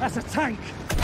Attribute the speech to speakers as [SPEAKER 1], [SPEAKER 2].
[SPEAKER 1] That's a tank!